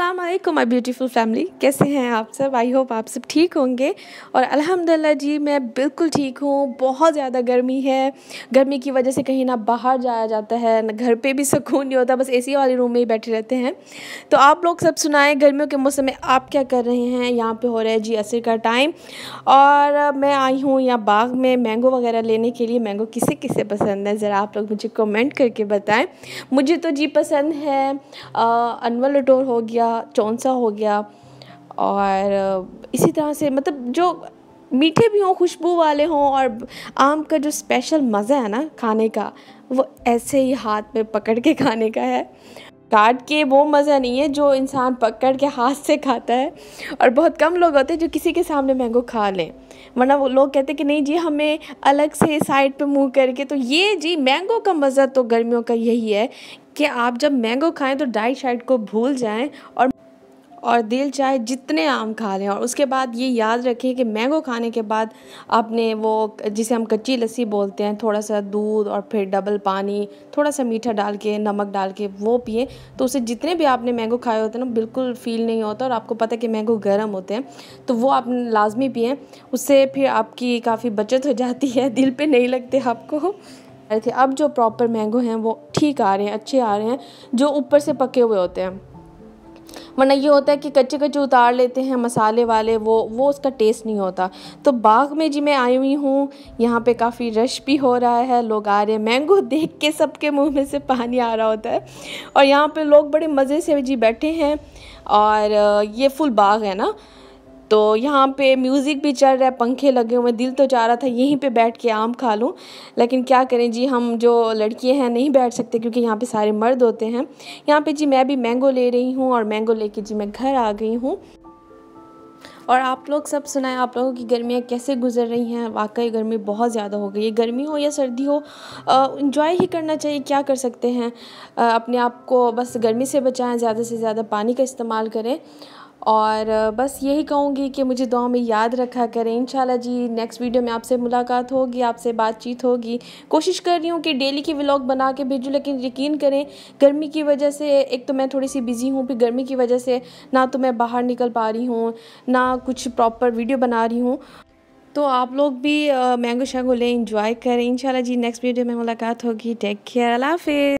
वालेकुम my beautiful family कैसे हैं आप सब? आई होप आप सब ठीक होंगे। और अल्हम्दुलिल्लाह जी, मैं बिल्कुल ठीक हूँ। बहुत ज़्यादा गर्मी है। गर्मी की वजह से कहीं ना बाहर जाया जाता है, ना घर पे भी सुकून नहीं होता, बस एसी वाले रूम में ही बैठे रहते हैं। तो आप लोग सब सुनाएँ, गर्मियों के मौसम में आप क्या कर रहे हैं? यहाँ पर हो रहा है जी असर का टाइम और मैं आई हूँ यहाँ बाग में मैंगो वगैरह लेने के लिए। मैंगो किसे किसे पसंद है? ज़रा आप लोग मुझे कमेंट करके बताएँ। मुझे तो जी पसंद है अनवल लटोर हो गया चौंसा हो गया और इसी तरह से मतलब जो मीठे भी हों, खुशबू वाले हों और आम का जो स्पेशल मज़ा है ना खाने का, वो ऐसे ही हाथ में पकड़ के खाने का है। काट के वो मज़ा नहीं है जो इंसान पकड़ के हाथ से खाता है और बहुत कम लोग होते हैं जो किसी के सामने मैंगो खा लें। वरना वो लोग कहते कि नहीं जी, हमें अलग से साइड पे मुँह करके तो ये जी मैंगो का मज़ा तो गर्मियों का यही है कि आप जब मैंगो खाएँ तो डाइट शाइट को भूल जाएँ और और दिल चाहे जितने आम खा लें। और उसके बाद ये याद रखें कि मैंगो खाने के बाद आपने वो जिसे हम कच्ची लस्सी बोलते हैं थोड़ा सा दूध और फिर डबल पानी थोड़ा सा मीठा डाल के, नमक डाल के वो पिए। तो उसे जितने भी आपने मैंगो खाए होते हैं ना, बिल्कुल फील नहीं होता और आपको पता है कि मैंगो गर्म होते हैं। तो वो आप लाजमी पिए, उससे फिर आपकी काफ़ी बचत हो जाती है, दिल पर नहीं लगते आपको। थे, अब जो प्रॉपर मैंगो हैं वो ठीक आ रहे हैं, अच्छे आ रहे हैं, जो ऊपर से पके हुए होते हैं। वरना ये होता है कि कच्चे कच्चे उतार लेते हैं, मसाले वाले, वो वो उसका टेस्ट नहीं होता। तो बाग में जी मैं आई हुई हूँ, यहाँ पे काफ़ी रश भी हो रहा है, लोग आ रहे हैं। मैंगो देख के सबके मुँह में से पानी आ रहा होता है। और यहाँ पे लोग बड़े मज़े से जी बैठे हैं, और, ये फुल बाग है ना तो यहाँ पे म्यूज़िक भी चल रहा है पंखे लगे हुए दिल तो चाह रहा था यहीं पे बैठ के आम खा लूँ लेकिन क्या करें जी हम जो लड़कियाँ हैं नहीं बैठ सकते क्योंकि यहाँ पे सारे मर्द होते हैं। यहाँ पे जी मैं भी मैंगो ले रही हूँ और मैंगो लेके जी मैं घर आ गई हूँ। और आप लोग सब सुनाएँ आप लोगों की गर्मियाँ कैसे गुजर रही हैं? वाकई गर्मी बहुत ज़्यादा हो गई है। गर्मी हो या सर्दी हो इन्जॉय ही करना चाहिए क्या कर सकते हैं? आ, अपने आप को बस गर्मी से बचाएँ ज़्यादा से ज़्यादा पानी का इस्तेमाल करें। और बस यही कहूँगी कि मुझे दुआ में याद रखा करें। इन जी नेक्स्ट वीडियो में आपसे मुलाकात होगी, आपसे बातचीत होगी। कोशिश कर रही हूँ कि डेली की व्लॉग बना के भेजूँ, लेकिन यकीन करें, गर्मी की वजह से, एक तो मैं थोड़ी सी बिज़ी हूँ, फिर गर्मी की वजह से ना तो मैं बाहर निकल पा रही हूँ, ना कुछ प्रॉपर वीडियो बना रही हूँ। तो आप लोग भी मैंगो शैंगो लें इंजॉय करें। इंशाल्लाह जी नेक्स्ट वीडियो में मुलाकात होगी। टेक केयर हाफिज़।